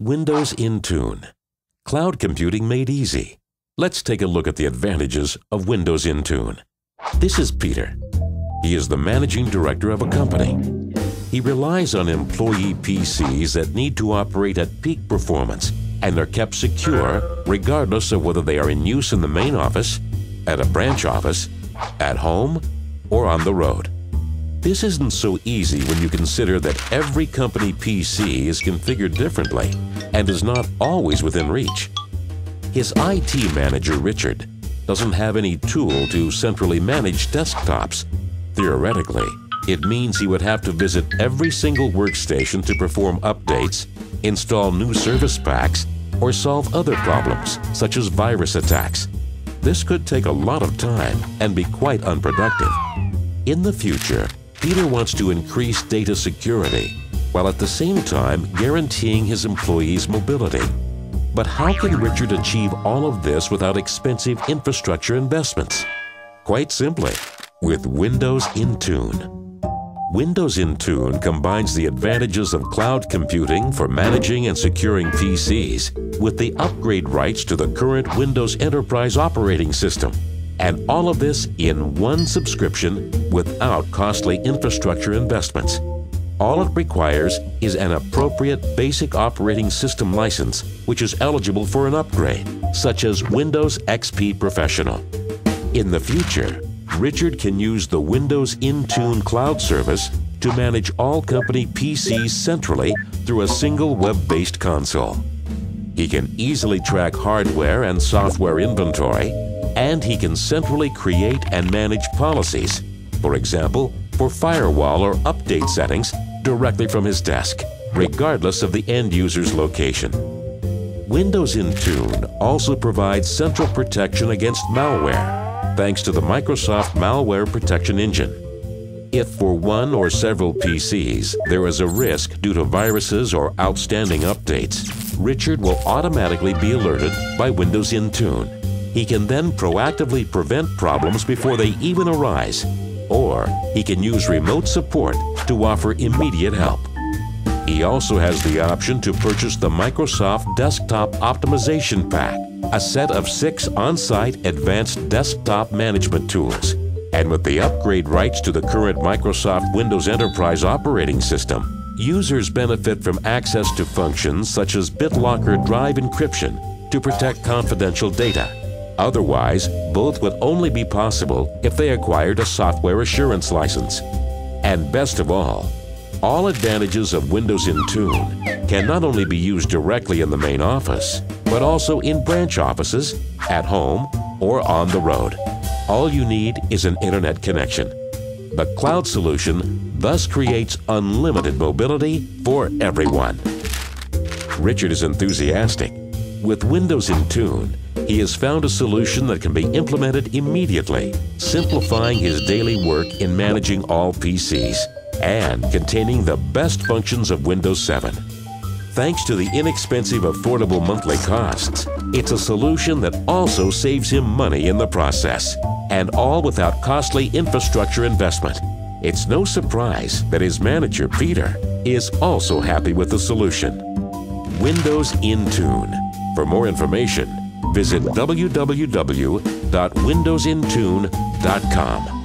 Windows Intune. Cloud computing made easy. Let's take a look at the advantages of Windows Intune. This is Peter. He is the managing director of a company. He relies on employee PCs that need to operate at peak performance and are kept secure regardless of whether they are in use in the main office, at a branch office, at home, or on the road. This isn't so easy when you consider that every company PC is configured differently and is not always within reach. His IT manager, Richard, doesn't have any tool to centrally manage desktops. Theoretically, it means he would have to visit every single workstation to perform updates, install new service packs, or solve other problems, such as virus attacks. This could take a lot of time and be quite unproductive. In the future, Peter wants to increase data security while at the same time guaranteeing his employees mobility. But how can Richard achieve all of this without expensive infrastructure investments? Quite simply, with Windows Intune. Windows Intune combines the advantages of cloud computing for managing and securing PCs with the upgrade rights to the current Windows Enterprise operating system and all of this in one subscription without costly infrastructure investments. All it requires is an appropriate basic operating system license, which is eligible for an upgrade, such as Windows XP Professional. In the future, Richard can use the Windows Intune cloud service to manage all company PCs centrally through a single web-based console. He can easily track hardware and software inventory and he can centrally create and manage policies, for example, for firewall or update settings directly from his desk, regardless of the end user's location. Windows Intune also provides central protection against malware, thanks to the Microsoft Malware Protection Engine. If for one or several PCs there is a risk due to viruses or outstanding updates, Richard will automatically be alerted by Windows Intune he can then proactively prevent problems before they even arise, or he can use remote support to offer immediate help. He also has the option to purchase the Microsoft Desktop Optimization Pack, a set of six on-site advanced desktop management tools. And with the upgrade rights to the current Microsoft Windows Enterprise operating system, users benefit from access to functions such as BitLocker drive encryption to protect confidential data Otherwise, both would only be possible if they acquired a software assurance license. And best of all, all advantages of Windows Intune can not only be used directly in the main office, but also in branch offices, at home, or on the road. All you need is an internet connection. The cloud solution thus creates unlimited mobility for everyone. Richard is enthusiastic. With Windows Intune, he has found a solution that can be implemented immediately, simplifying his daily work in managing all PCs and containing the best functions of Windows 7. Thanks to the inexpensive, affordable monthly costs, it's a solution that also saves him money in the process, and all without costly infrastructure investment. It's no surprise that his manager, Peter, is also happy with the solution. Windows Intune. For more information, visit www.windowsintune.com.